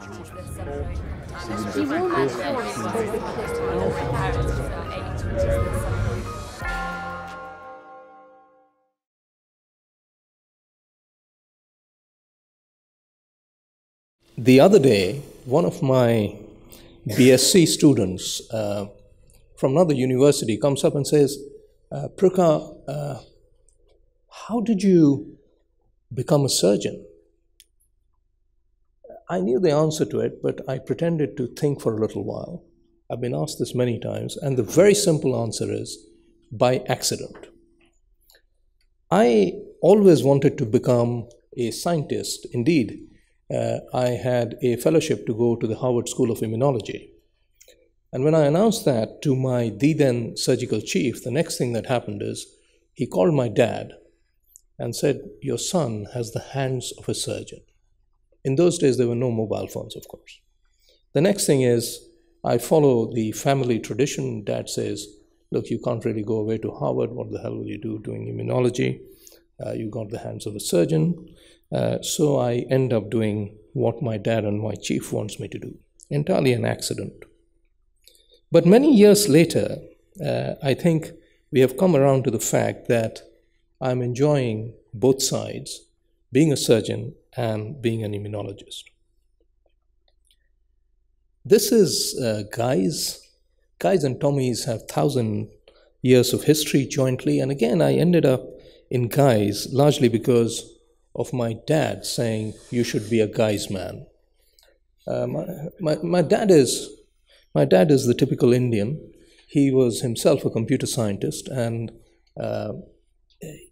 Will The other day, one of my BSc students uh, from another university comes up and says, uh, uh, how did you become a surgeon? I knew the answer to it, but I pretended to think for a little while. I've been asked this many times, and the very simple answer is by accident. I always wanted to become a scientist. Indeed, uh, I had a fellowship to go to the Harvard School of Immunology. And when I announced that to my the then surgical chief, the next thing that happened is he called my dad and said, Your son has the hands of a surgeon. In those days, there were no mobile phones, of course. The next thing is, I follow the family tradition. Dad says, Look, you can't really go away to Harvard. What the hell will you do doing immunology? Uh, you got the hands of a surgeon. Uh, so I end up doing what my dad and my chief wants me to do. Entirely an accident. But many years later, uh, I think we have come around to the fact that I'm enjoying both sides being a surgeon and being an immunologist. This is uh, Guy's. Guy's and Tommy's have thousand years of history jointly, and again, I ended up in Guy's largely because of my dad saying you should be a Guy's man. Uh, my, my, my dad is my dad is the typical Indian. He was himself a computer scientist, and uh,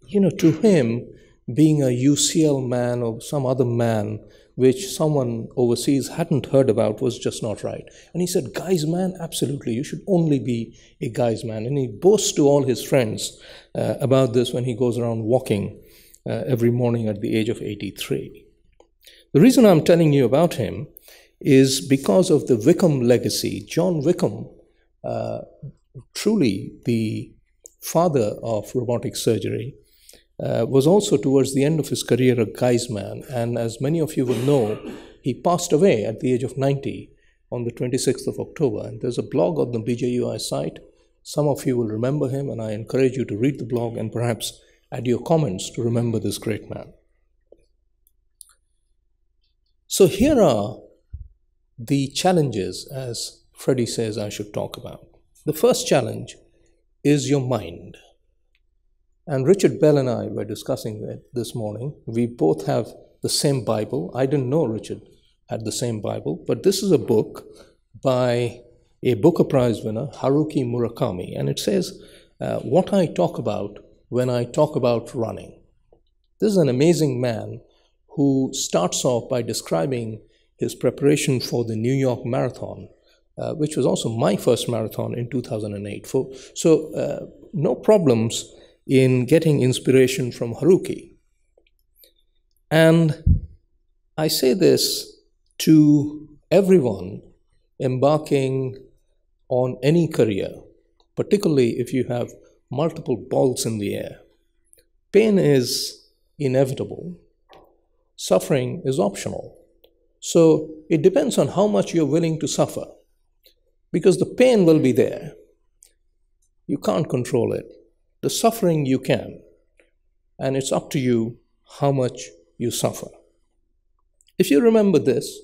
you know, to him, being a UCL man or some other man which someone overseas hadn't heard about was just not right. And he said, Guy's man, absolutely, you should only be a guy's man. And he boasts to all his friends uh, about this when he goes around walking uh, every morning at the age of 83. The reason I'm telling you about him is because of the Wickham legacy. John Wickham, uh, truly the father of robotic surgery, uh, was also towards the end of his career a guy's man. And as many of you will know, he passed away at the age of 90 on the 26th of October. And there's a blog on the BJUI site. Some of you will remember him, and I encourage you to read the blog and perhaps add your comments to remember this great man. So here are the challenges, as Freddie says I should talk about. The first challenge is your mind. And Richard Bell and I were discussing it this morning. We both have the same Bible. I didn't know Richard had the same Bible, but this is a book by a Booker Prize winner, Haruki Murakami, and it says uh, what I talk about when I talk about running. This is an amazing man who starts off by describing his preparation for the New York Marathon, uh, which was also my first marathon in 2008. For, so, uh, no problems in getting inspiration from Haruki. And I say this to everyone embarking on any career, particularly if you have multiple balls in the air. Pain is inevitable, suffering is optional. So it depends on how much you're willing to suffer, because the pain will be there. You can't control it. The suffering you can, and it's up to you how much you suffer. If you remember this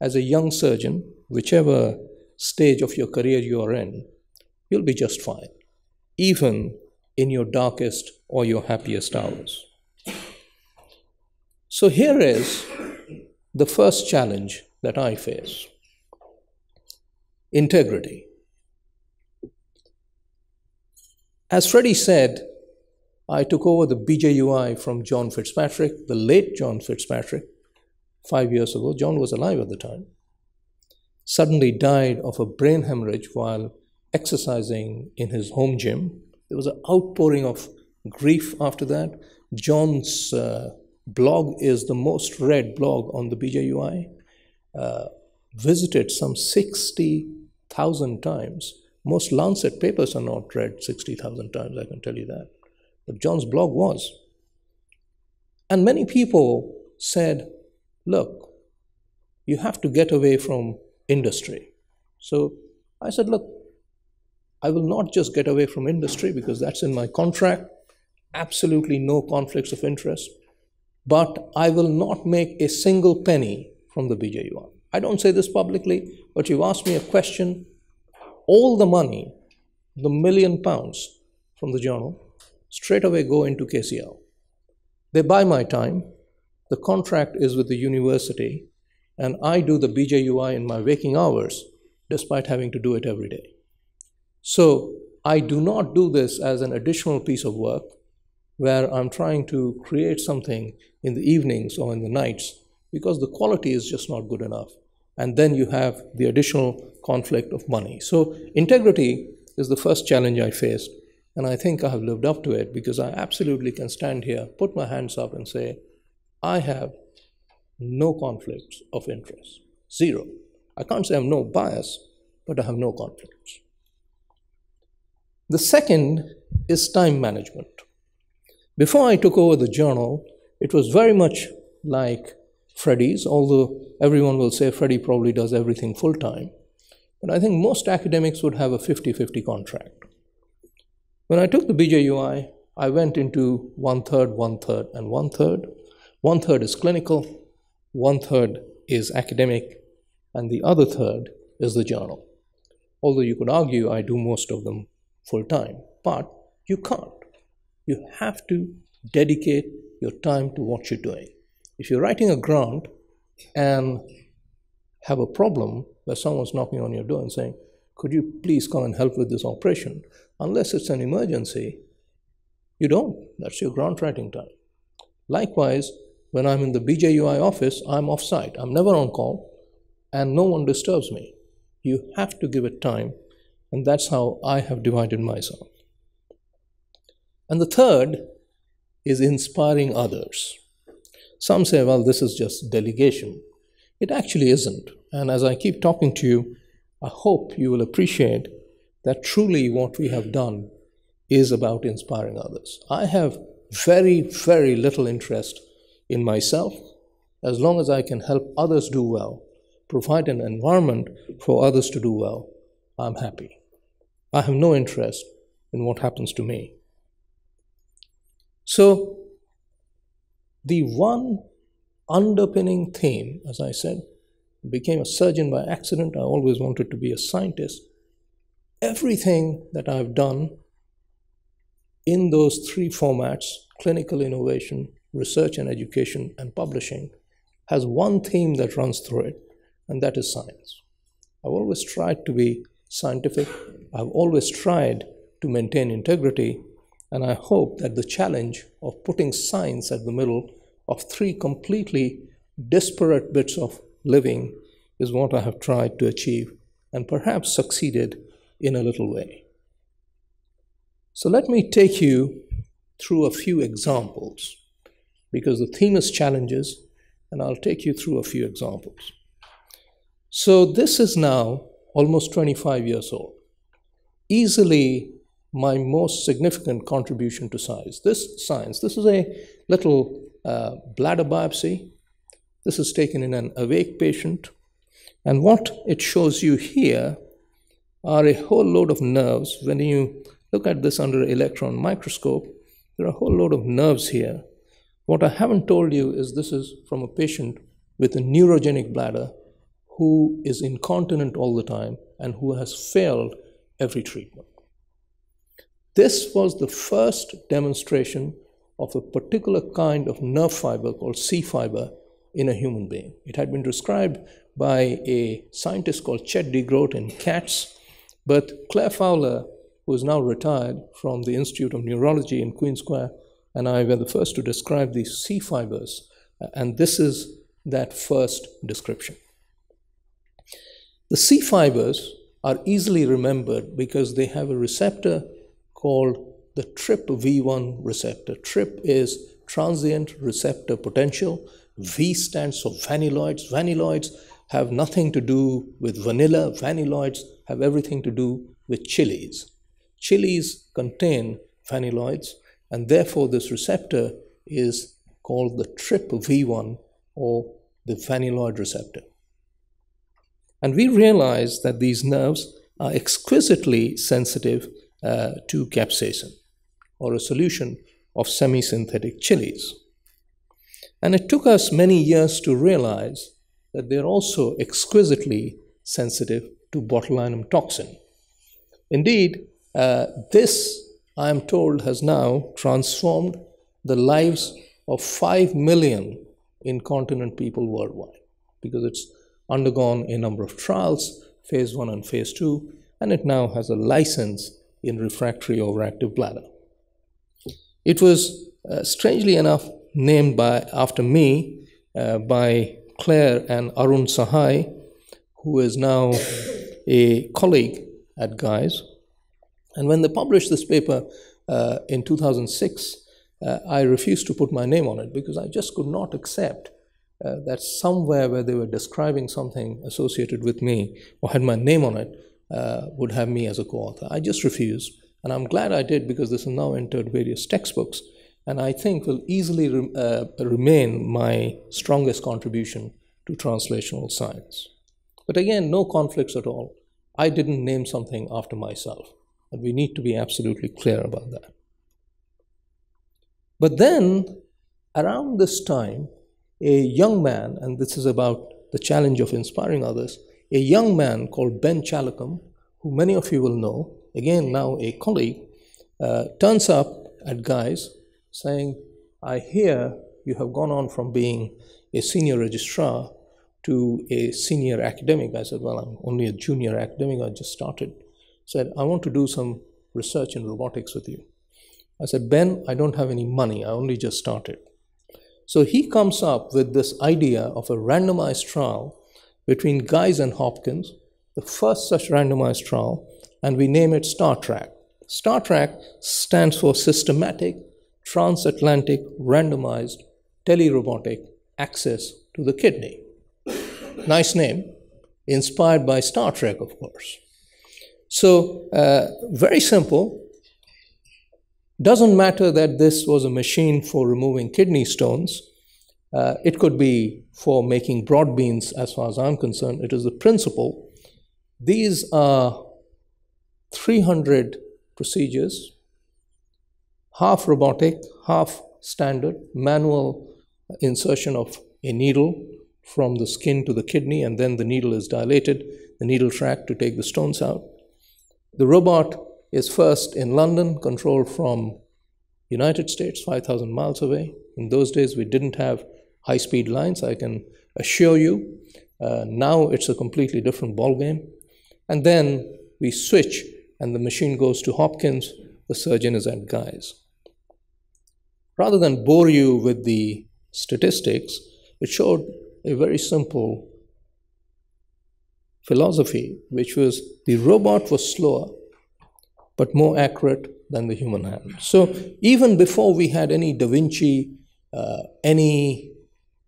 as a young surgeon, whichever stage of your career you are in, you'll be just fine even in your darkest or your happiest hours. So here is the first challenge that I face integrity. As Freddie said, I took over the BJUI from John Fitzpatrick, the late John Fitzpatrick, five years ago. John was alive at the time. Suddenly died of a brain hemorrhage while exercising in his home gym. There was an outpouring of grief after that. John's uh, blog is the most read blog on the BJUI. Uh, visited some 60,000 times. Most Lancet papers are not read 60,000 times, I can tell you that. But John's blog was. And many people said, look, you have to get away from industry. So I said, look, I will not just get away from industry because that's in my contract, absolutely no conflicts of interest, but I will not make a single penny from the BJUI. I don't say this publicly, but you've asked me a question. All the money, the million pounds from the journal, straight away go into KCL. They buy my time. The contract is with the university, and I do the BJUI in my waking hours, despite having to do it every day. So I do not do this as an additional piece of work where I'm trying to create something in the evenings or in the nights because the quality is just not good enough. And then you have the additional conflict of money. So integrity is the first challenge I faced. And I think I have lived up to it because I absolutely can stand here, put my hands up, and say, I have no conflicts of interest. Zero. I can't say I have no bias, but I have no conflicts. The second is time management. Before I took over the journal, it was very much like Freddie's, although everyone will say Freddie probably does everything full time. But I think most academics would have a 50 50 contract. When I took the BJUI, I went into one third, one third, and one third. One third is clinical, one third is academic, and the other third is the journal. Although you could argue I do most of them full time, but you can't. You have to dedicate your time to what you're doing. If you're writing a grant and have a problem where someone's knocking on your door and saying, Could you please come and help with this operation? Unless it's an emergency, you don't. That's your grant writing time. Likewise, when I'm in the BJUI office, I'm off site. I'm never on call, and no one disturbs me. You have to give it time, and that's how I have divided myself. And the third is inspiring others. Some say, well, this is just delegation. It actually isn't. And as I keep talking to you, I hope you will appreciate that truly what we have done is about inspiring others. I have very, very little interest in myself as long as I can help others do well, provide an environment for others to do well. I'm happy. I have no interest in what happens to me. So, the one underpinning theme, as I said, became a surgeon by accident. I always wanted to be a scientist. Everything that I've done in those three formats clinical innovation, research and education, and publishing has one theme that runs through it, and that is science. I've always tried to be scientific, I've always tried to maintain integrity, and I hope that the challenge of putting science at the middle of three completely disparate bits of living is what I have tried to achieve and perhaps succeeded in a little way. So let me take you through a few examples because the theme is challenges, and I'll take you through a few examples. So this is now almost 25 years old. Easily my most significant contribution to science. This science, this is a little uh, bladder biopsy. This is taken in an awake patient. And what it shows you here are a whole load of nerves. When you look at this under electron microscope, there are a whole load of nerves here. What I haven't told you is this is from a patient with a neurogenic bladder who is incontinent all the time and who has failed every treatment. This was the first demonstration of a particular kind of nerve fiber called C fiber in a human being. It had been described by a scientist called Chet de Groat in cats, but Claire Fowler, who is now retired from the Institute of Neurology in Queen Square, and I were the first to describe these C fibers, uh, and this is that first description. The C fibers are easily remembered because they have a receptor called the TRPV1 receptor. TRP is transient receptor potential. V stands for vanilloids. Vanilloids have nothing to do with vanilla. Vanilloids have everything to do with chilies. Chilies contain vanilloids, and therefore this receptor is called the TRPV1 or the vanilloid receptor. And we realize that these nerves are exquisitely sensitive uh, to capsaicin, or a solution of semi synthetic chilies. And it took us many years to realize that they're also exquisitely sensitive to botulinum toxin. Indeed, uh, this, I am told, has now transformed the lives of 5 million incontinent people worldwide because it's undergone a number of trials, phase 1 and phase 2, and it now has a license in refractory overactive bladder. It was, uh, strangely enough, named by, after me uh, by Claire and Arun Sahai, who is now a colleague at Guy's. And when they published this paper uh, in 2006, uh, I refused to put my name on it because I just could not accept uh, that somewhere where they were describing something associated with me or had my name on it uh, would have me as a co author. I just refused. And I'm glad I did because this has now entered various textbooks and I think will easily re- uh, remain my strongest contribution to translational science. But again, no conflicts at all. I didn't name something after myself, and we need to be absolutely clear about that. But then, around this time, a young man, and this is about the challenge of inspiring others, a young man called Ben Challacombe, who many of you will know, again now a colleague, uh, turns up at Guy's saying, I hear you have gone on from being a senior registrar to a senior academic. I said, Well, I'm only a junior academic, I just started. Said, I want to do some research in robotics with you. I said, Ben, I don't have any money, I only just started. So he comes up with this idea of a randomized trial between Guy's and Hopkins, the first such randomized trial, and we name it Star Trek. Star Trek stands for Systematic Transatlantic Randomized Telerobotic Access to the Kidney. nice name, inspired by Star Trek, of course. So, uh, very simple. Doesn't matter that this was a machine for removing kidney stones. Uh, it could be for making broad beans, as far as I'm concerned. It is the principle. These are 300 procedures, half robotic, half standard, manual insertion of a needle from the skin to the kidney, and then the needle is dilated, the needle track to take the stones out. The robot is first in London, controlled from United States, 5,000 miles away. In those days, we didn't have high-speed lines, I can assure you. Uh, now it's a completely different ballgame. And then we switch, and the machine goes to Hopkins, the surgeon is at Guy's. Rather than bore you with the statistics, it showed a very simple philosophy, which was the robot was slower but more accurate than the human hand. So even before we had any Da Vinci, uh, any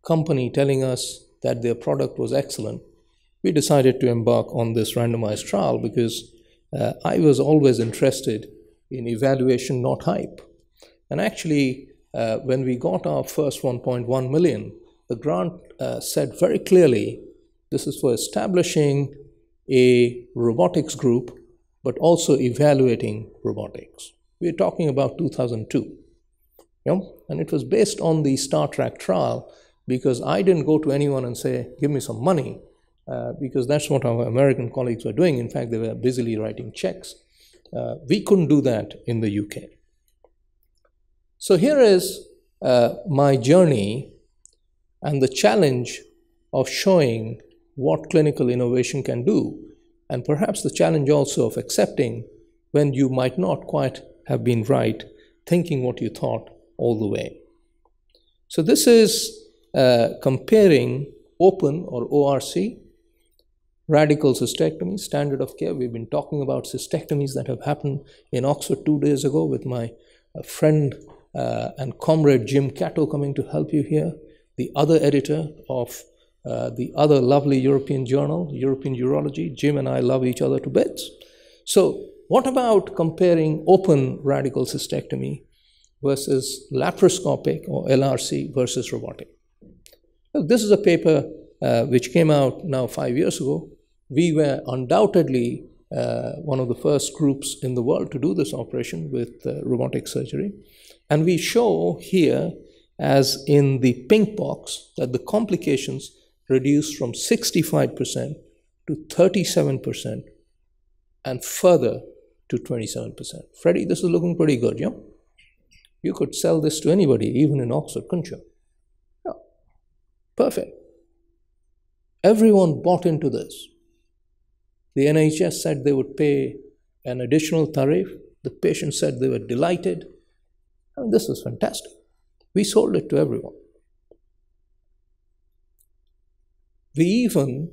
company telling us that their product was excellent, we decided to embark on this randomized trial because uh, I was always interested in evaluation, not hype. And actually, uh, when we got our first 1.1 million, the grant uh, said very clearly this is for establishing a robotics group but also evaluating robotics. We're talking about 2002. You know? And it was based on the Star Trek trial because I didn't go to anyone and say, give me some money, uh, because that's what our American colleagues were doing. In fact, they were busily writing checks. Uh, we couldn't do that in the UK. So here is uh, my journey and the challenge of showing what clinical innovation can do and perhaps the challenge also of accepting when you might not quite have been right, thinking what you thought all the way. So, this is uh, comparing open or ORC, radical cystectomy, standard of care. We've been talking about cystectomies that have happened in Oxford two days ago with my uh, friend uh, and comrade Jim Catto coming to help you here, the other editor of uh, the other lovely European journal, European Urology. Jim and I love each other to bits. So, what about comparing open radical cystectomy versus laparoscopic or LRC versus robotic? This is a paper uh, which came out now five years ago. We were undoubtedly uh, one of the first groups in the world to do this operation with uh, robotic surgery. And we show here, as in the pink box, that the complications reduced from 65% to 37% and further to 27%. Freddie, this is looking pretty good, yeah? You could sell this to anybody, even in Oxford, couldn't you? Yeah. Perfect. Everyone bought into this. The NHS said they would pay an additional tariff. The patient said they were delighted. I mean, this was fantastic. We sold it to everyone. We even,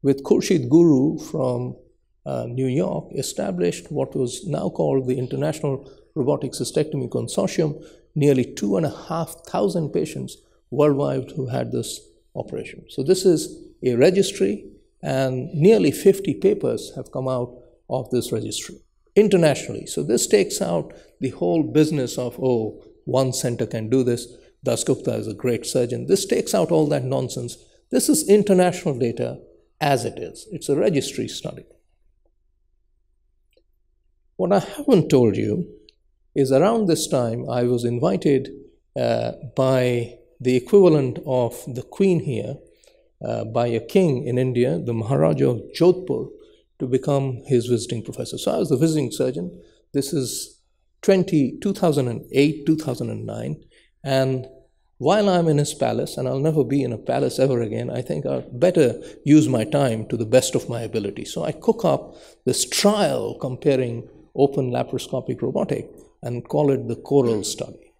with Khurshid Guru from uh, New York, established what was now called the International Robotic Cystectomy Consortium, nearly two and a half thousand patients worldwide who had this operation. So, this is a registry, and nearly 50 papers have come out of this registry internationally. So, this takes out the whole business of, oh, one center can do this. Dasgupta is a great surgeon. This takes out all that nonsense. This is international data as it is, it's a registry study. What I haven't told you is around this time I was invited uh, by the equivalent of the Queen here, uh, by a king in India, the Maharaja of Jodhpur, to become his visiting professor. So I was the visiting surgeon. This is 20, 2008, 2009. And while I'm in his palace, and I'll never be in a palace ever again, I think I'll better use my time to the best of my ability. So I cook up this trial comparing open laparoscopic robotic and call it the coral study.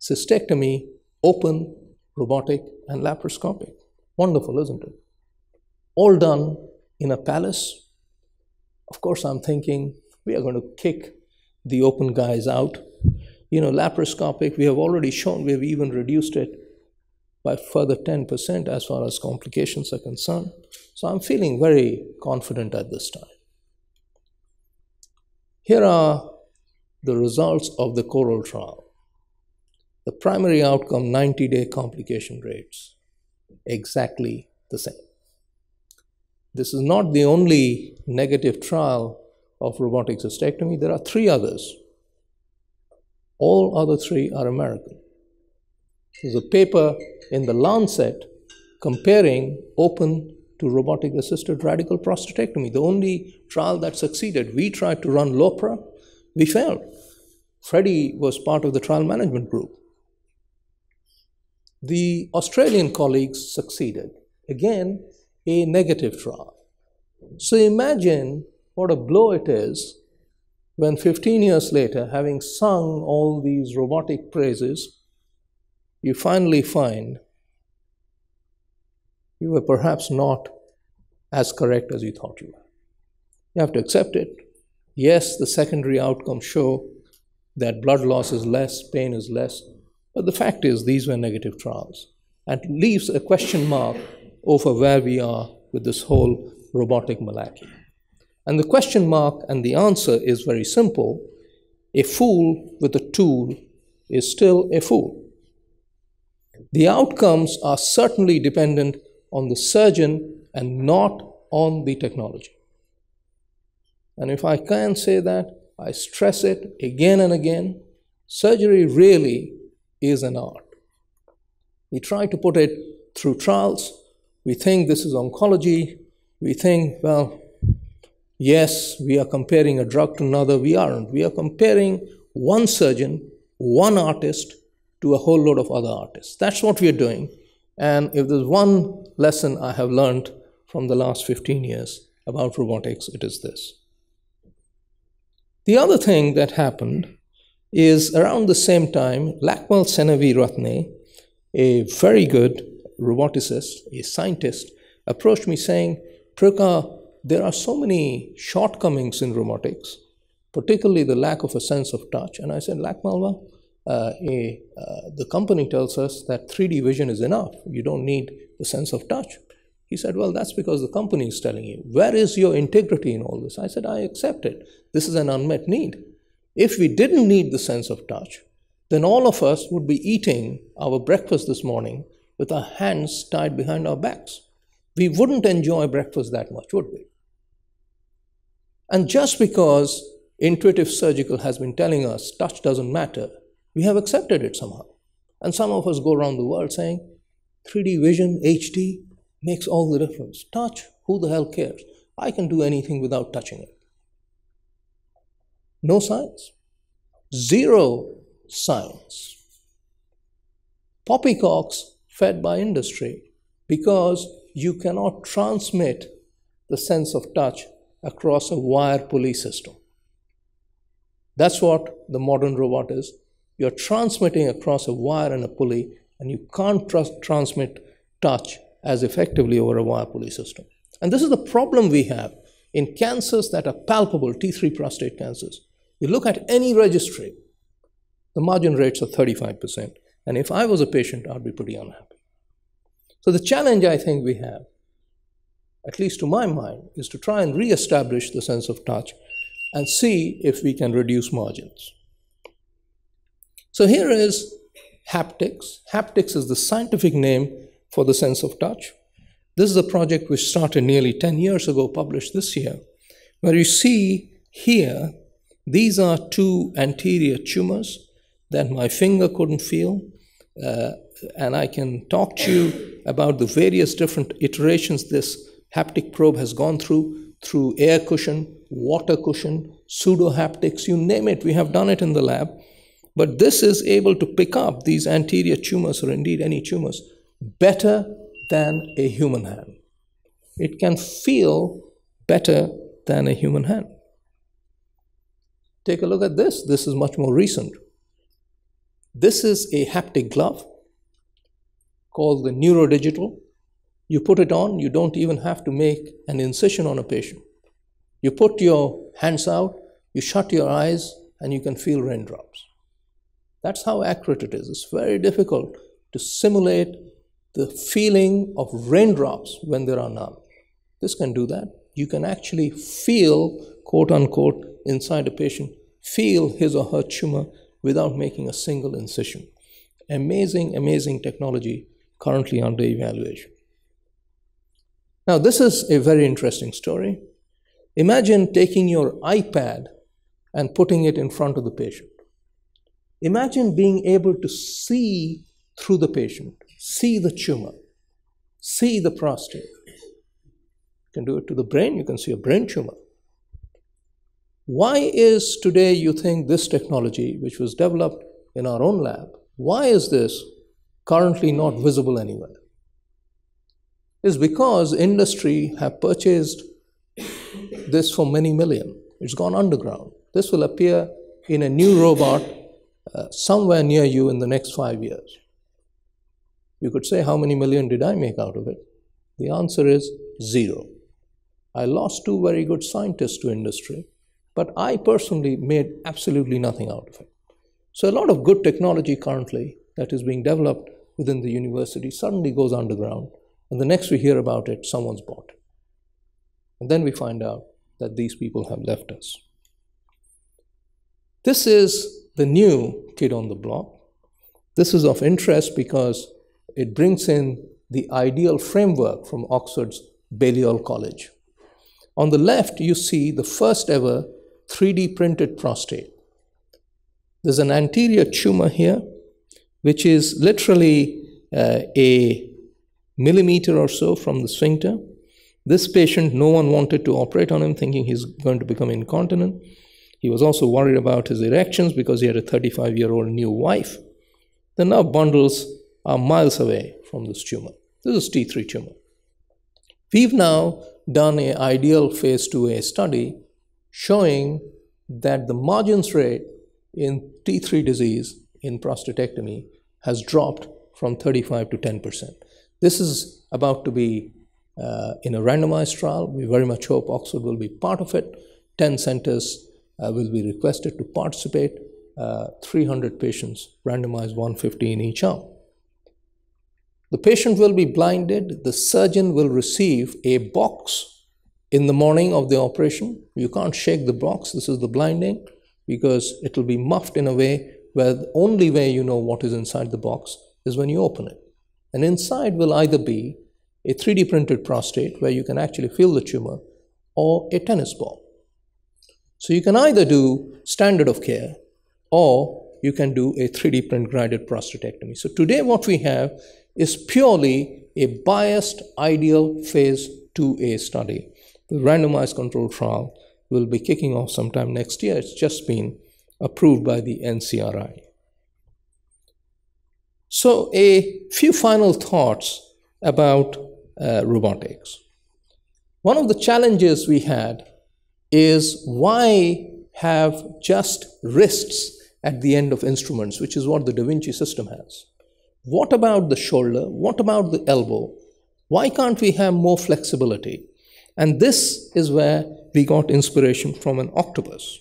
Cystectomy, open, robotic, and laparoscopic. Wonderful, isn't it? All done in a palace. Of course, I'm thinking we are going to kick the open guys out. You know, laparoscopic, we have already shown, we have even reduced it by further 10% as far as complications are concerned. So I'm feeling very confident at this time. Here are the results of the coral trial. The primary outcome 90 day complication rates, exactly the same. This is not the only negative trial of robotic cystectomy, there are three others. All other three are American. There's a paper in the Lancet comparing open to robotic assisted radical prostatectomy, the only trial that succeeded. We tried to run LOPRA, we failed. Freddie was part of the trial management group. The Australian colleagues succeeded. Again, a negative trial. So imagine what a blow it is when 15 years later, having sung all these robotic praises, you finally find you were perhaps not as correct as you thought you were. You have to accept it. Yes, the secondary outcomes show that blood loss is less, pain is less, but the fact is these were negative trials and leaves a question mark over where we are with this whole robotic malarkey. And the question mark and the answer is very simple. A fool with a tool is still a fool. The outcomes are certainly dependent on the surgeon and not on the technology. And if I can say that, I stress it again and again surgery really is an art. We try to put it through trials. We think this is oncology. We think, well, yes, we are comparing a drug to another. We aren't. We are comparing one surgeon, one artist, to a whole load of other artists. That's what we are doing. And if there's one lesson I have learned from the last 15 years about robotics, it is this. The other thing that happened is around the same time, Lakmal Seneviratne, a very good roboticist, a scientist, approached me saying, Prokar, there are so many shortcomings in robotics, particularly the lack of a sense of touch. And I said, Lakmalva, uh, a, uh, the company tells us that 3D vision is enough. You don't need the sense of touch. He said, Well, that's because the company is telling you. Where is your integrity in all this? I said, I accept it. This is an unmet need. If we didn't need the sense of touch, then all of us would be eating our breakfast this morning with our hands tied behind our backs. we wouldn't enjoy breakfast that much, would we? And just because intuitive surgical has been telling us touch doesn't matter, we have accepted it somehow. And some of us go around the world saying 3D vision, HD makes all the difference. Touch, who the hell cares? I can do anything without touching it. No science. Zero science. Poppycocks fed by industry because you cannot transmit the sense of touch across a wire pulley system. That's what the modern robot is. You're transmitting across a wire and a pulley, and you can't tr- transmit touch as effectively over a wire pulley system. And this is the problem we have in cancers that are palpable, T3 prostate cancers. You look at any registry, the margin rates are 35%. And if I was a patient, I'd be pretty unhappy. So the challenge I think we have, at least to my mind, is to try and re-establish the sense of touch and see if we can reduce margins. So here is haptics. Haptics is the scientific name for the sense of touch. This is a project which started nearly 10 years ago, published this year, where you see here, these are two anterior tumors that my finger couldn't feel. Uh, and I can talk to you about the various different iterations this haptic probe has gone through, through air cushion, water cushion, pseudo haptics, you name it, we have done it in the lab. But this is able to pick up these anterior tumors, or indeed any tumors, better than a human hand. It can feel better than a human hand. Take a look at this. This is much more recent. This is a haptic glove called the Neurodigital. You put it on, you don't even have to make an incision on a patient. You put your hands out, you shut your eyes, and you can feel raindrops. That's how accurate it is. It's very difficult to simulate the feeling of raindrops when there are none. This can do that. You can actually feel, quote unquote, inside a patient, feel his or her tumor without making a single incision. Amazing, amazing technology currently under evaluation. Now, this is a very interesting story. Imagine taking your iPad and putting it in front of the patient. Imagine being able to see through the patient see the tumor, see the prostate. You can do it to the brain, you can see a brain tumor. Why is today you think this technology, which was developed in our own lab, why is this currently not visible anywhere? Is because industry have purchased this for many million. It's gone underground. This will appear in a new robot uh, somewhere near you in the next five years. You could say, How many million did I make out of it? The answer is zero. I lost two very good scientists to industry, but I personally made absolutely nothing out of it. So, a lot of good technology currently that is being developed within the university suddenly goes underground, and the next we hear about it, someone's bought it. And then we find out that these people have left us. This is the new kid on the block. This is of interest because it brings in the ideal framework from Oxford's Balliol College. On the left, you see the first ever 3D printed prostate. There's an anterior tumor here, which is literally uh, a millimeter or so from the sphincter. This patient, no one wanted to operate on him, thinking he's going to become incontinent. He was also worried about his erections because he had a 35 year old new wife. The nerve bundles are miles away from this tumor. This is T3 tumor. We've now done an ideal phase 2A study showing that the margins rate in T3 disease in prostatectomy has dropped from 35 to 10%. This is about to be uh, in a randomized trial. We very much hope Oxford will be part of it. 10 centers uh, will be requested to participate. Uh, 300 patients randomized 150 in each arm. The patient will be blinded. The surgeon will receive a box in the morning of the operation. You can't shake the box. This is the blinding because it will be muffed in a way where the only way you know what is inside the box is when you open it. And inside will either be a 3D printed prostate where you can actually feel the tumor, or a tennis ball. So you can either do standard of care or you can do a 3D print guided prostatectomy. So today what we have is purely a biased ideal phase 2A study. The randomized control trial will be kicking off sometime next year. It's just been approved by the NCRI. So, a few final thoughts about uh, robotics. One of the challenges we had is why have just wrists at the end of instruments, which is what the Da Vinci system has? What about the shoulder? What about the elbow? Why can't we have more flexibility? And this is where we got inspiration from an octopus.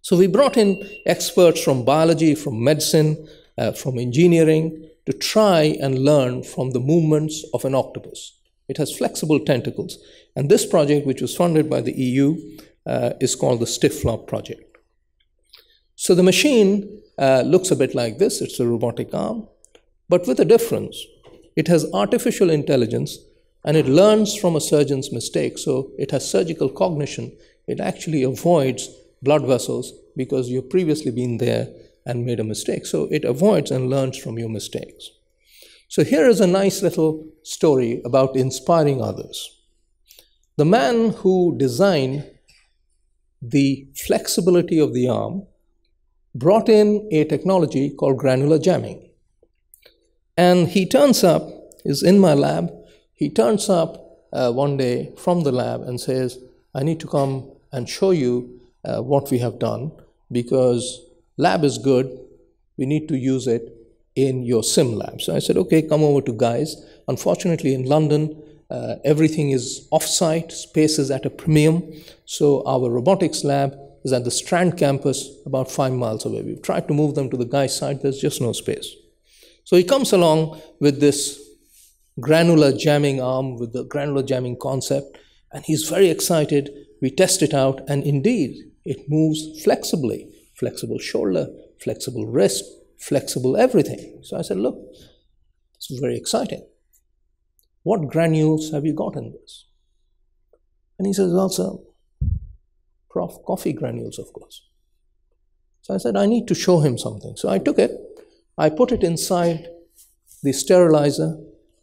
So we brought in experts from biology, from medicine, uh, from engineering to try and learn from the movements of an octopus. It has flexible tentacles. And this project, which was funded by the EU, uh, is called the STIFFLOP project. So the machine uh, looks a bit like this it's a robotic arm, but with a difference. It has artificial intelligence and it learns from a surgeon's mistake. So it has surgical cognition. It actually avoids blood vessels because you've previously been there and made a mistake. So it avoids and learns from your mistakes. So here is a nice little story about inspiring others. The man who designed the flexibility of the arm brought in a technology called granular jamming. And he turns up, is in my lab, he turns up uh, one day from the lab and says, I need to come and show you uh, what we have done because lab is good, we need to use it in your sim lab. So I said, okay, come over to Guy's. Unfortunately, in London, uh, everything is off-site, space is at a premium. So our robotics lab is at the Strand campus, about five miles away. We've tried to move them to the Guy's site, there's just no space. So he comes along with this granular jamming arm, with the granular jamming concept, and he's very excited. We test it out, and indeed, it moves flexibly flexible shoulder, flexible wrist, flexible everything. So I said, look, it's very exciting. What granules have you got in this? And he says, well, sir, prof, coffee granules, of course. So I said, I need to show him something. So I took it, I put it inside the sterilizer,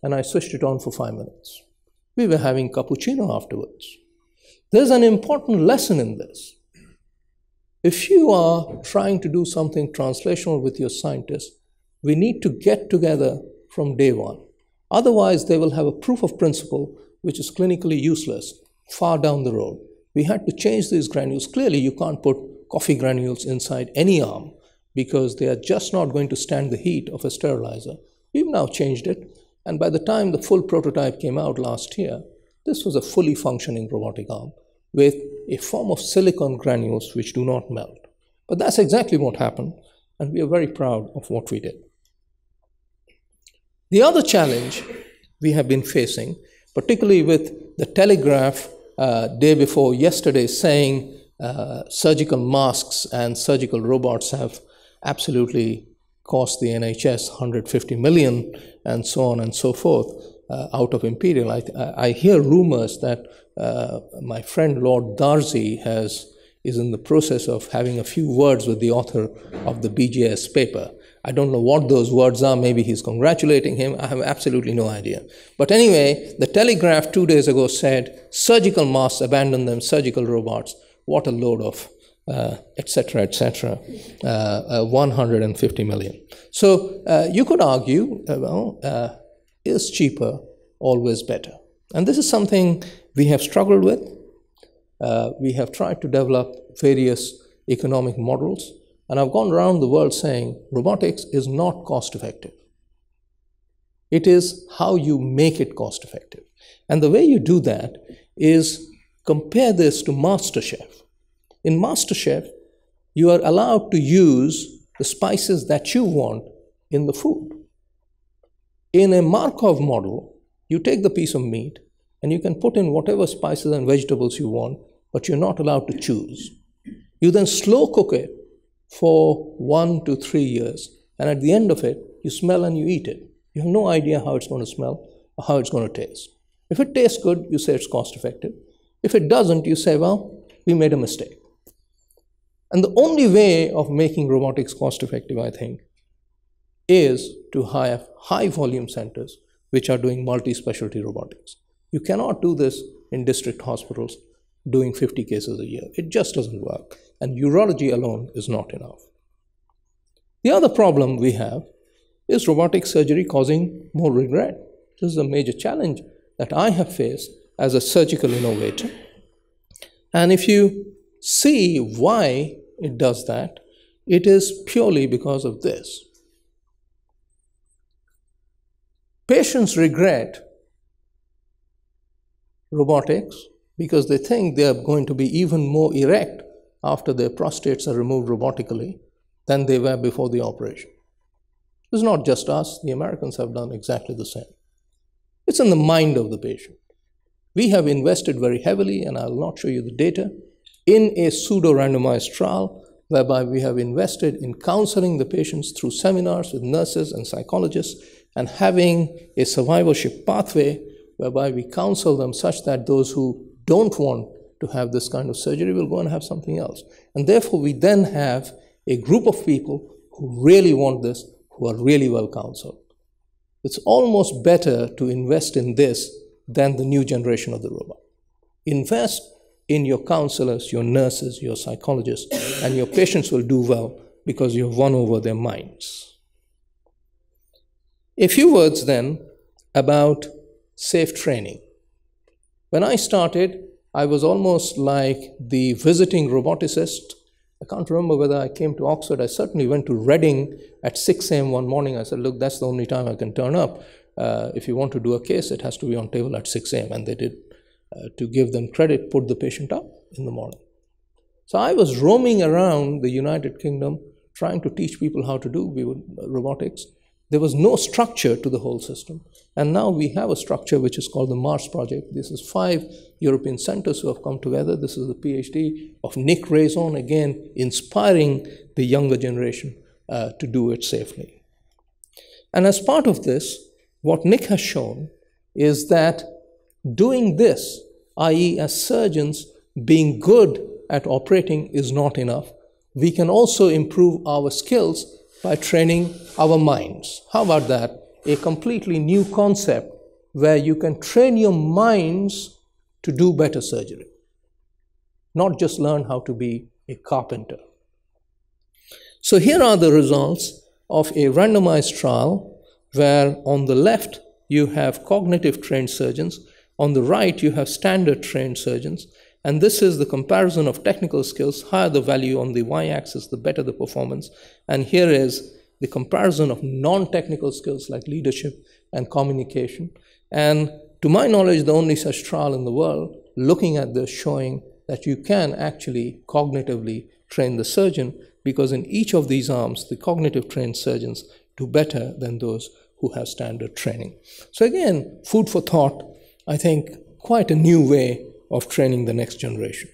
and I switched it on for five minutes. We were having cappuccino afterwards. There's an important lesson in this. If you are trying to do something translational with your scientists, we need to get together from day one. Otherwise, they will have a proof of principle which is clinically useless far down the road. We had to change these granules. Clearly, you can't put coffee granules inside any arm because they are just not going to stand the heat of a sterilizer. We've now changed it, and by the time the full prototype came out last year, this was a fully functioning robotic arm with a form of silicon granules which do not melt. But that's exactly what happened, and we are very proud of what we did. The other challenge we have been facing, particularly with the Telegraph uh, day before yesterday saying uh, surgical masks and surgical robots have absolutely cost the NHS 150 million and so on and so forth uh, out of Imperial. I, I hear rumors that uh, my friend Lord Darzi has is in the process of having a few words with the author of the BJS paper. I don't know what those words are. Maybe he's congratulating him. I have absolutely no idea. But anyway, the Telegraph two days ago said surgical masks abandon them, surgical robots. What a load of etc., uh, etc., et uh, uh, 150 million. So uh, you could argue, well, is cheaper always better? And this is something we have struggled with. We have tried to develop various economic models, and I've gone around the world saying robotics is not cost effective. It is how you make it cost effective. And the way you do that is compare this to MasterChef. In MasterChef, you are allowed to use the spices that you want in the food. In a Markov model, you take the piece of meat, and you can put in whatever spices and vegetables you want, but you're not allowed to choose. You then slow cook it for one to three years, and at the end of it, you smell and you eat it. You have no idea how it's going to smell, or how it's going to taste. If it tastes good, you say it's cost effective. If it doesn't, you say, well, we made a mistake. And the only way of making robotics cost effective, I think, is to have high volume centers which are doing multi specialty robotics. You cannot do this in district hospitals doing 50 cases a year. It just doesn't work. And urology alone is not enough. The other problem we have is robotic surgery causing more regret. This is a major challenge that I have faced as a surgical innovator. And if you see why it does that, it is purely because of this. Patients regret robotics because they think they are going to be even more erect after their prostates are removed robotically than they were before the operation. It's not just us, the Americans have done exactly the same. It's in the mind of the patient. We have invested very heavily, and I'll not show you the data, in a pseudo randomized trial whereby we have invested in counseling the patients through seminars with nurses and psychologists and having a survivorship pathway whereby we counsel them such that those who don't want to have this kind of surgery will go and have something else. And therefore, we then have a group of people who really want this, who are really well counseled. It's almost better to invest in this than the new generation of the robot. Invest in your counselors, your nurses, your psychologists, and your patients will do well because you've won over their minds. A few words then about safe training. When I started, I was almost like the visiting roboticist. I can't remember whether I came to Oxford. I certainly went to Reading at 6 a.m. one morning. I said, Look, that's the only time I can turn up. Uh, if you want to do a case, it has to be on table at 6 a.m. And they did uh, to give them credit, put the patient up in the morning. So I was roaming around the United Kingdom trying to teach people how to do uh, robotics. There was no structure to the whole system. And now we have a structure which is called the Mars Project. This is five European centers who have come together. This is the PhD of Nick Raison, again, inspiring the younger generation uh, to do it safely. And as part of this, what Nick has shown is that Doing this, i.e., as surgeons, being good at operating is not enough. We can also improve our skills by training our minds. How about that? A completely new concept where you can train your minds to do better surgery, not just learn how to be a carpenter. So, here are the results of a randomized trial where on the left you have cognitive trained surgeons on the right, you have standard trained surgeons. And this is the comparison of technical skills. Higher the value on the y axis, the better the performance. And here is the comparison of non technical skills like leadership and communication. And to my knowledge, the only such trial in the world looking at this showing that you can actually cognitively train the surgeon because in each of these arms, the cognitive trained surgeons do better than those who have standard training. So, again, food for thought I think, quite a new way of training the next generation.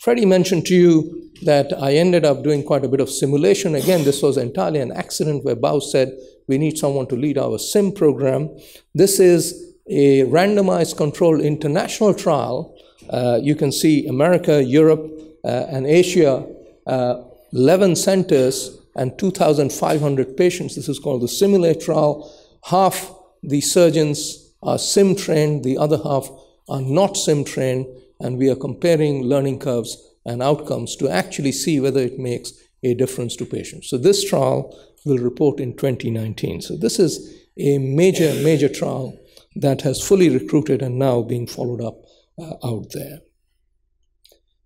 Freddie mentioned to you that I ended up doing quite a bit of simulation. Again, this was entirely an accident where Bao said, we need someone to lead our sim program. This is a randomized controlled international trial. Uh, you can see America, Europe, uh, and Asia, uh, 11 centers and 2,500 patients. This is called the Simulate trial. Half the surgeons are sim trained, the other half are not sim trained, and we are comparing learning curves and outcomes to actually see whether it makes a difference to patients. So this trial will report in 2019. So this is a major, major trial that has fully recruited and now being followed up uh, out there.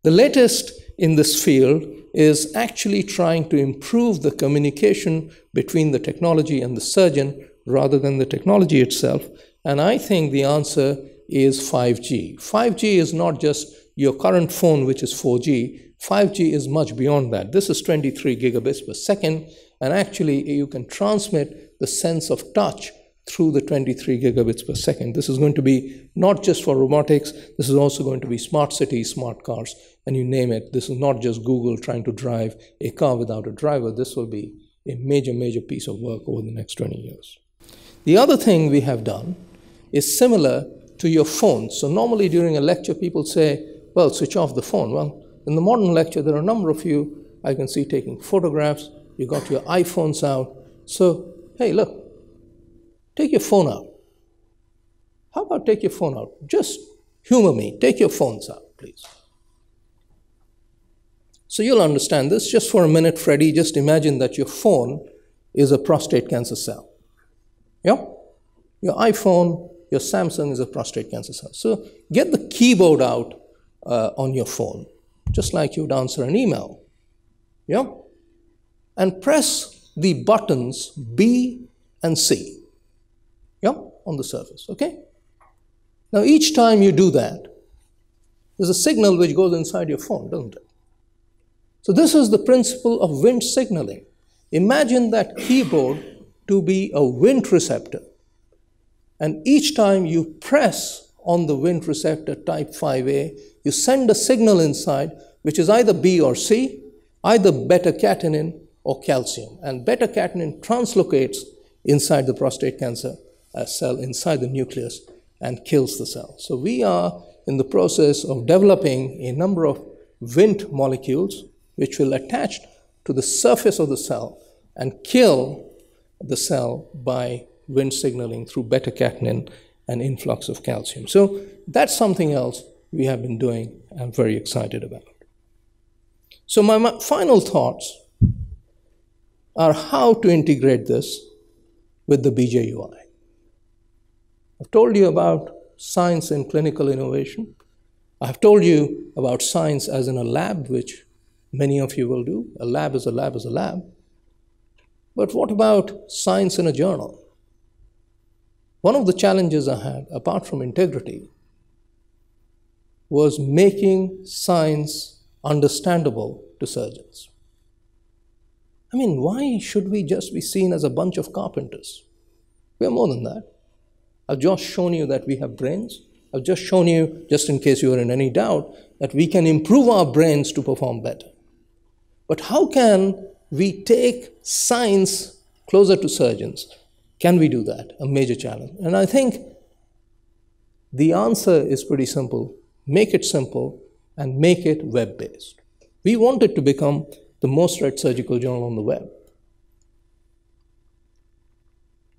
The latest in this field is actually trying to improve the communication between the technology and the surgeon rather than the technology itself and I think the answer is 5G. 5G is not just your current phone, which is 4G. 5G is much beyond that. This is 23 gigabits per second, and actually, you can transmit the sense of touch through the 23 gigabits per second. This is going to be not just for robotics, this is also going to be smart cities, smart cars, and you name it. This is not just Google trying to drive a car without a driver. This will be a major, major piece of work over the next 20 years. The other thing we have done is similar to your phone. So, normally during a lecture, people say, well, switch off the phone. Well, in the modern lecture, there are a number of you I can see taking photographs. You got your iPhones out. So, hey, look, take your phone out. How about take your phone out? Just humor me. Take your phones out, please. So you'll understand this. Just for a minute, Freddie, just imagine that your phone is a prostate cancer cell. Yeah? Your iPhone, your Samsung is a prostate cancer cell. So get the keyboard out uh, on your phone, just like you'd answer an email. Yeah? And press the buttons B and C. Yeah? On the surface. Okay? Now, each time you do that, there's a signal which goes inside your phone, doesn't it? So, this is the principle of Wnt signaling. Imagine that keyboard to be a Wnt receptor. And each time you press on the Wnt receptor type 5A, you send a signal inside, which is either B or C, either beta catenin or calcium. And beta catenin translocates inside the prostate cancer uh, cell, inside the nucleus, and kills the cell. So we are in the process of developing a number of Wnt molecules which will attach to the surface of the cell and kill the cell by Wnt signaling through beta catenin and influx of calcium. So that's something else we have been doing. I'm very excited about. So my final thoughts are how to integrate this with the BJUI. I've told you about science and clinical innovation. I've told you about science as in a lab, which many of you will do. A lab is a lab is a lab. But what about science in a journal? One of the challenges I had, apart from integrity, was making science understandable to surgeons. I mean, why should we just be seen as a bunch of carpenters? We are more than that. I've just shown you that we have brains. I've just shown you, just in case you are in any doubt, that we can improve our brains to perform better. But how can we take science closer to surgeons? Can we do that? A major challenge. And I think the answer is pretty simple make it simple and make it web based. We want it to become the most read surgical journal on the web.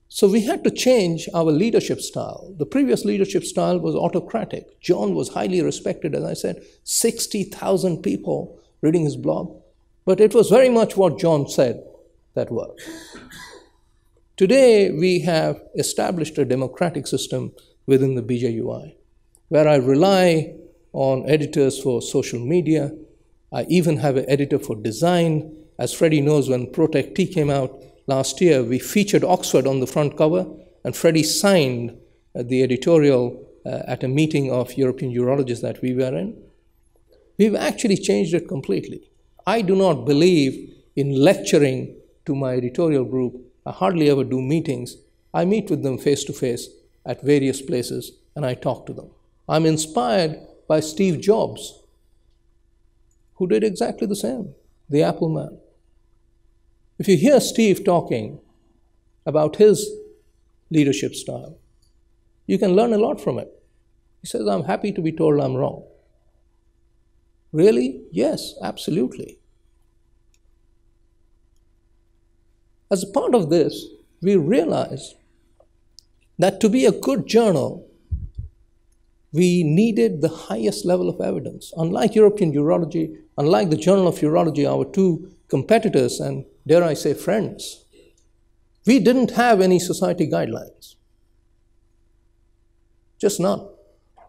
So we had to change our leadership style. The previous leadership style was autocratic. John was highly respected, as I said, 60,000 people reading his blog. But it was very much what John said that worked. Today, we have established a democratic system within the BJUI where I rely on editors for social media. I even have an editor for design. As Freddie knows, when Protect T came out, last year, we featured Oxford on the front cover, and Freddie signed uh, the editorial uh, at a meeting of European urologists that we were in. We've actually changed it completely. I do not believe in lecturing to my editorial group. I hardly ever do meetings. I meet with them face to face at various places and I talk to them. I'm inspired by Steve Jobs, who did exactly the same, the Apple man. If you hear Steve talking about his leadership style, you can learn a lot from it. He says, I'm happy to be told I'm wrong. Really? Yes, absolutely. As a part of this, we realized that to be a good journal, we needed the highest level of evidence. Unlike European Urology, unlike the Journal of Urology, our two competitors and dare I say, friends, we didn't have any society guidelines. Just none.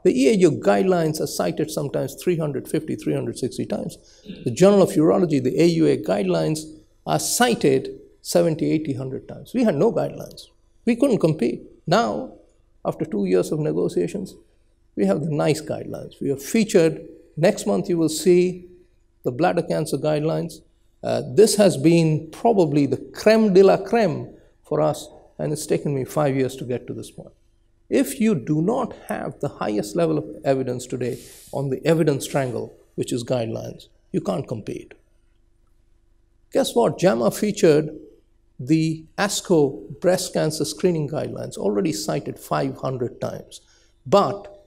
The EAU guidelines are cited sometimes 350, 360 times. The Journal of Urology, the AUA guidelines, are cited 70, 80, 100 times. We had no guidelines. We couldn't compete. Now, after two years of negotiations, we have the NICE guidelines. We are featured. Next month, you will see the bladder cancer guidelines. Uh, this has been probably the creme de la creme for us, and it's taken me five years to get to this point. If you do not have the highest level of evidence today on the evidence triangle, which is guidelines, you can't compete. Guess what? JAMA featured the ASCO breast cancer screening guidelines already cited 500 times. But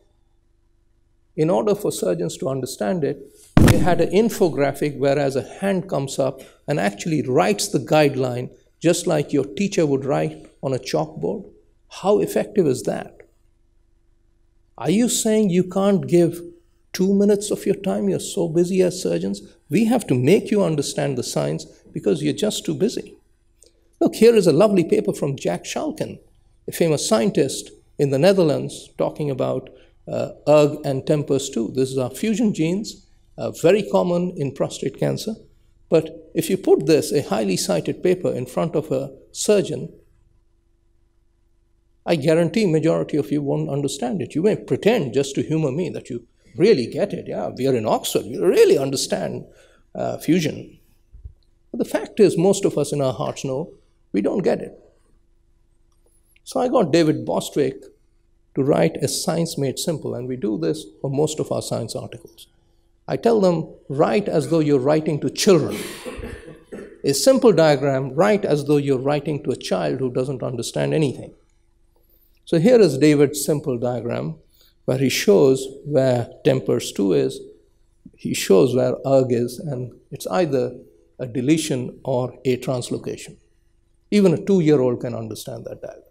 in order for surgeons to understand it, they had an infographic whereas a hand comes up and actually writes the guideline just like your teacher would write on a chalkboard. How effective is that? Are you saying you can't give two minutes of your time? You're so busy as surgeons. We have to make you understand the science because you're just too busy. Look, here is a lovely paper from Jack Schalken, a famous scientist in the Netherlands, talking about uh, ERG and TMPRSS2. This is our fusion genes, uh, very common in prostate cancer. But if you put this, a highly cited paper, in front of a surgeon, I guarantee majority of you won't understand it. You may pretend just to humor me that you really get it. Yeah, we are in Oxford. We really understand uh, fusion. But the fact is, most of us in our hearts know we don't get it. So I got David Bostwick to write a science made simple, and we do this for most of our science articles. I tell them, write as though you're writing to children. A simple diagram, write as though you're writing to a child who doesn't understand anything. So here is David's simple diagram where he shows where TMPRSS2 is, he shows where ERG is, and it's either a deletion or a translocation. Even a two year old can understand that diagram.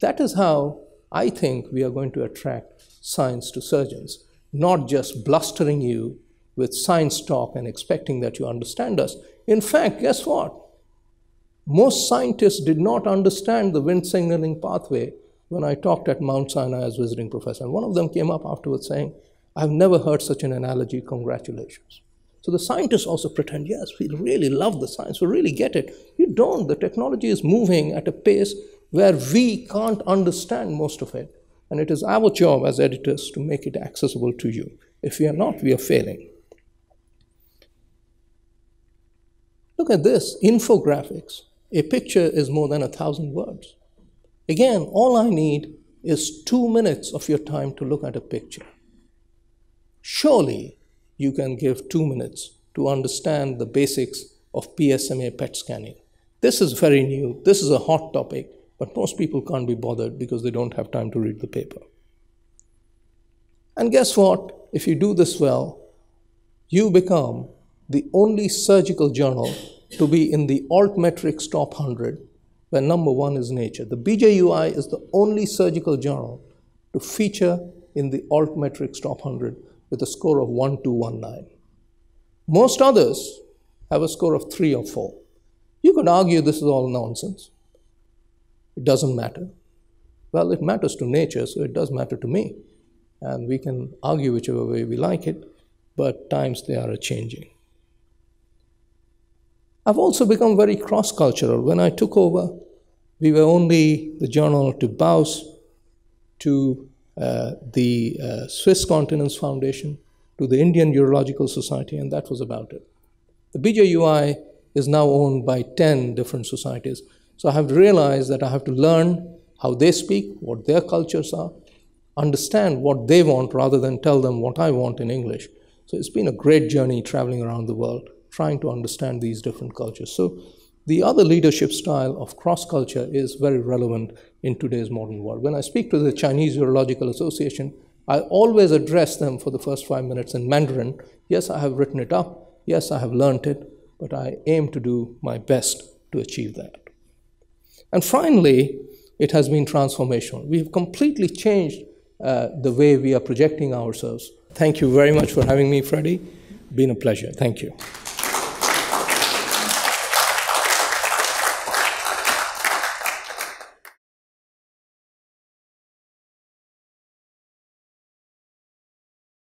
That is how I think we are going to attract science to surgeons, not just blustering you with science talk and expecting that you understand us. In fact, guess what? Most scientists did not understand the Wnt signaling pathway when I talked at Mount Sinai as visiting professor. And one of them came up afterwards saying, I've never heard such an analogy, congratulations. So the scientists also pretend, yes, we really love the science, we really get it. You don't. The technology is moving at a pace where we can't understand most of it. And it is our job as editors to make it accessible to you. If we are not, we are failing. Look at this infographics. A picture is more than a thousand words. Again, all I need is two minutes of your time to look at a picture. Surely you can give two minutes to understand the basics of PSMA PET scanning. This is very new, this is a hot topic, but most people can't be bothered because they don't have time to read the paper. And guess what? If you do this well, you become the only surgical journal to be in the Altmetrics top 100, where number one is Nature. The BJUI is the only surgical journal to feature in the Altmetrics top 100 with a score of 1219. Most others have a score of 3 or 4. You could argue this is all nonsense. It doesn't matter. Well, it matters to nature, so it does matter to me. And we can argue whichever way we like it, but times they are changing. I've also become very cross cultural. When I took over, we were only the journal to BAUS, to the uh, Swiss Continence Foundation, to the Indian Urological Society, and that was about it. The BJUI is now owned by 10 different societies. So I have realized that I have to learn how they speak, what their cultures are, understand what they want rather than tell them what I want in English. So it's been a great journey traveling around the world trying to understand these different cultures. So the other leadership style of cross culture is very relevant in today's modern world. When I speak to the Chinese Urological Association, I always address them for the first five minutes in Mandarin. Yes, I have written it up. Yes, I have learned it, but I aim to do my best to achieve that. And finally, it has been transformational. We have completely changed uh, the way we are projecting ourselves. Thank you very much for having me, Freddie. Been a pleasure. Thank you.